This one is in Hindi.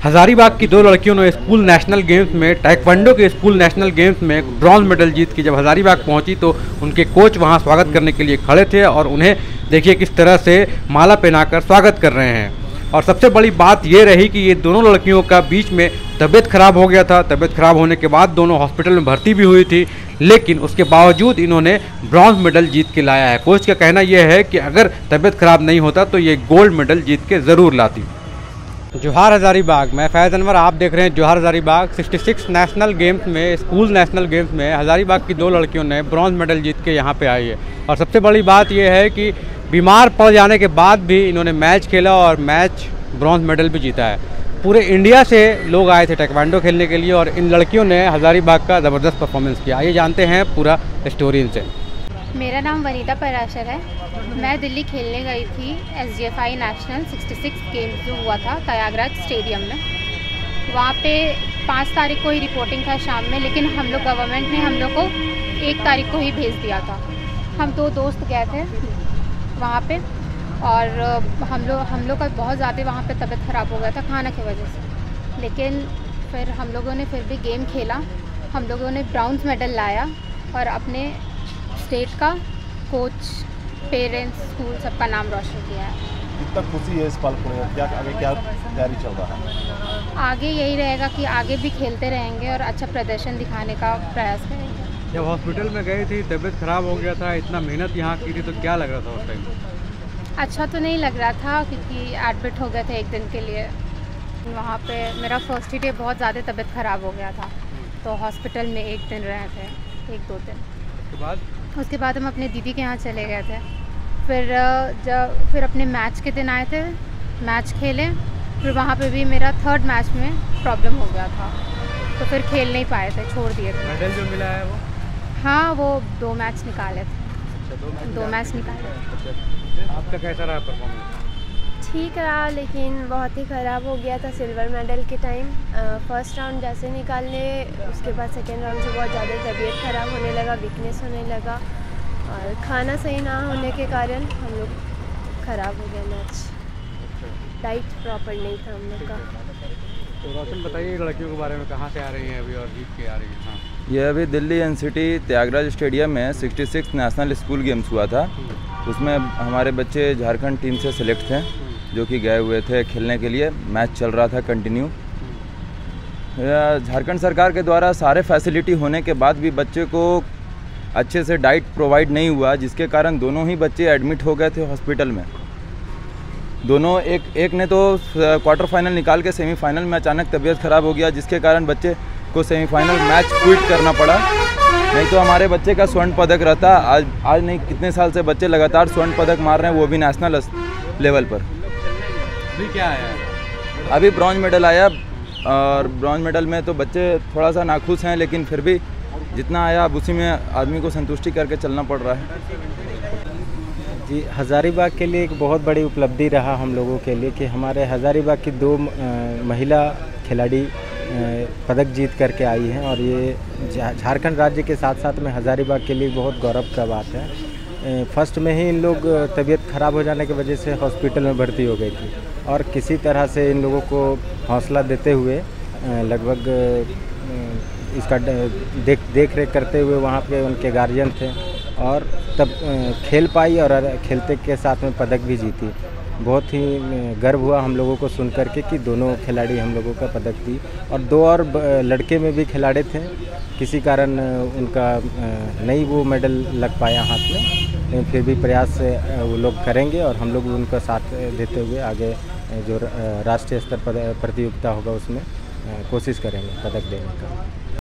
हजारीबाग की दो लड़कियों ने स्कूल नेशनल गेम्स में टाइकवांडो के स्कूल नेशनल गेम्स में ब्रॉन्ज मेडल जीत के जब हजारीबाग पहुँची तो उनके कोच वहाँ स्वागत करने के लिए खड़े थे और उन्हें देखिए किस तरह से माला पहनाकर स्वागत कर रहे हैं। और सबसे बड़ी बात ये रही कि ये दोनों लड़कियों का बीच में तबीयत खराब हो गया था। तबीयत खराब होने के बाद दोनों हॉस्पिटल में भर्ती भी हुई थी, लेकिन उसके बावजूद इन्होंने ब्रॉन्ज मेडल जीत के लाया है। कोच का कहना यह है कि अगर तबीयत खराब नहीं होता तो ये गोल्ड मेडल जीत के ज़रूर लाती। जोहार हज़ारीबाग मैं, फैज़ अनवर, आप देख रहे हैं जोहार हज़ारीबाग 66 नेशनल गेम्स में स्कूल नेशनल गेम्स में हज़ारीबाग की दो लड़कियों ने ब्रॉन्ज मेडल जीत के यहाँ पे आई है। और सबसे बड़ी बात यह है कि बीमार पड़ जाने के बाद भी इन्होंने मैच खेला और मैच ब्रॉन्ज मेडल भी जीता है। पूरे इंडिया से लोग आए थे टेक्वांडो खेलने के लिए और इन लड़कियों ने हज़ारीबाग का ज़बरदस्त परफॉर्मेंस किया। ये जानते हैं पूरा स्टोरी इनसे मेरा नाम वनीता पराशर है। मैं दिल्ली खेलने गई थी। S G F I national 66 games जो हुआ था प्रयागराज स्टेडियम में। वहाँ पे पाँच तारीख को ही रिपोर्टिंग था शाम में, लेकिन हम लोग गवर्नमेंट ने हम लोग को एक तारीख को ही भेज दिया था। हम दो दोस्त गए थे वहाँ पे, और हम लोग हम लोग का बहुत ज़्यादा वहाँ पे तबीयत ख़राब हो गया था खाना की वजह से। लेकिन फिर हम लोगों ने फिर भी गेम खेला। हम लोगों ने ब्राउन्स मेडल लाया और अपने स्टेट का कोच पेरेंट्स स्कूल सबका नाम रोशन किया है। कितना खुशी है इस पल को क्या आगे क्या तैयारी चल रहा है? आगे यही रहेगा कि आगे भी खेलते रहेंगे और अच्छा प्रदर्शन दिखाने का प्रयास करेंगे। जब हॉस्पिटल में गई थी तबीयत खराब हो गया था इतना मेहनत यहाँ की थी तो क्या लग रहा था उस टाइम? अच्छा तो नहीं लग रहा था क्योंकि एडमिट हो गए थे एक दिन के लिए। वहाँ पे मेरा फ़र्स्ट ही डे बहुत ज़्यादा तबीयत ख़राब हो गया था। तो हॉस्पिटल में एक दिन रहे थे एक दो दिन। उसके बाद? उसके बाद हम अपने दीदी के यहाँ चले गए थे। फिर जब फिर अपने मैच के दिन आए थे मैच खेले। फिर वहाँ पे भी मेरा थर्ड मैच में प्रॉब्लम हो गया था। तो फिर खेल नहीं पाए थे छोड़ दिए थे। मेडल जो मिला है वो? हाँ वो दो मैच निकाले थे। अच्छा, दो मैच निकाले अच्छा, आपका कैसा रहा परफॉर्मेंस ठीक रहा लेकिन बहुत ही ख़राब हो गया था सिल्वर मेडल के टाइम फ़र्स्ट राउंड जैसे निकालने उसके बाद सेकेंड राउंड से बहुत ज़्यादा तबीयत ख़राब होने लगा वीकनेस होने लगा. और खाना सही ना होने के कारण हम लोग ख़राब हो गया मैच डाइट प्रॉपर नहीं था हम लोग का. तो रोशन बताइए लड़कियों के बारे में कहाँ से आ रही हैं अभी और जीत के आ रही हैं? हाँ। ये अभी दिल्ली एनसीटी त्यागराज स्टेडियम में 66 नेशनल स्कूल गेम्स हुआ था। हम्म। उसमें हमारे बच्चे झारखंड टीम से सिलेक्ट थे। जो कि गए हुए थे खेलने के लिए। मैच चल रहा था कंटिन्यू झारखंड सरकार के द्वारा सारे फैसिलिटी होने के बाद भी बच्चे को अच्छे से डाइट प्रोवाइड नहीं हुआ, जिसके कारण दोनों ही बच्चे एडमिट हो गए थे हॉस्पिटल में। दोनों एक एक ने तो क्वार्टर फाइनल निकाल के सेमीफाइनल में अचानक तबीयत ख़राब हो गया, जिसके कारण बच्चे को सेमीफाइनल मैच क्विट करना पड़ा। नहीं तो हमारे बच्चे का स्वर्ण पदक रहता। आज आज नहीं, कितने साल से बच्चे लगातार स्वर्ण पदक मार रहे हैं, वो भी नेशनल लेवल पर। अभी क्या आया अभी ब्रॉन्ज मेडल आया और ब्रॉन्ज मेडल में तो बच्चे थोड़ा सा नाखुश हैं लेकिन फिर भी जितना आया अब उसी में आदमी को संतुष्टि करके चलना पड़ रहा है। जी हज़ारीबाग के लिए एक बहुत बड़ी उपलब्धि रहा हम लोगों के लिए कि हमारे हज़ारीबाग की दो महिला खिलाड़ी पदक जीत करके आई हैं और ये झारखंड राज्य के साथ साथ में हज़ारीबाग के लिए बहुत गौरव का बात है। फ़र्स्ट में ही इन लोग तबीयत ख़राब हो जाने की वजह से हॉस्पिटल में भर्ती हो गई थी। और किसी तरह से इन लोगों को हौसला देते हुए लगभग इसका देख देख रेख करते हुए वहाँ पे उनके गार्जियन थे और तब खेल पाई और खेलते के साथ में पदक भी जीती। बहुत ही गर्व हुआ हम लोगों को सुन कर के कि दोनों खिलाड़ी हम लोगों का पदक दी और दो और लड़के में भी खिलाड़ी थे। किसी कारण उनका नहीं वो मेडल लग पाया हाथ में। लेकिन फिर भी प्रयास वो लोग करेंगे और हम लोग उनका साथ देते हुए आगे जो राष्ट्रीय स्तर पर प्रतियोगिता होगा उसमें कोशिश करेंगे पदक देने का।